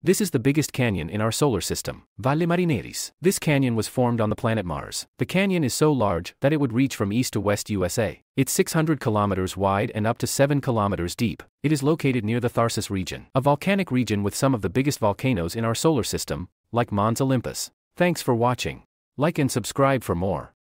This is the biggest canyon in our solar system, Valle Marineris. This canyon was formed on the planet Mars. The canyon is so large that it would reach from east to west USA. It's 600 kilometers wide and up to 7 kilometers deep. It is located near the Tharsis region, a volcanic region with some of the biggest volcanoes in our solar system, like Mons Olympus. Thanks for watching. Like and subscribe for more.